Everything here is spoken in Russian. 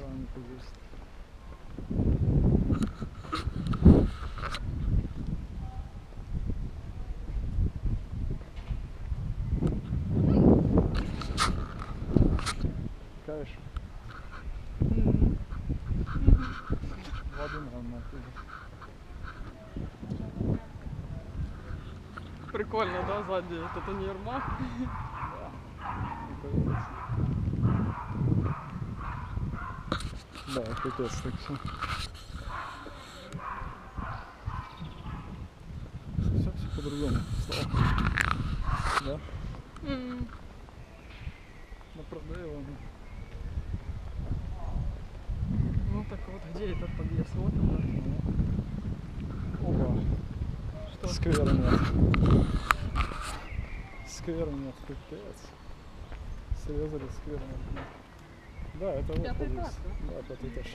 сколько есть. Кайф. Воды нам. Прикольно, да, сзади этот универмаг. Да, капец так все. Все, все по-другому. Да? М. На продаю Ну так вот, где этот подъезд? Вот он, да. Что? Сквера нет. Сквера нет, капец. Срезали сквер нет. Да, это вот Пятый подъезд. Да, пятый этаж.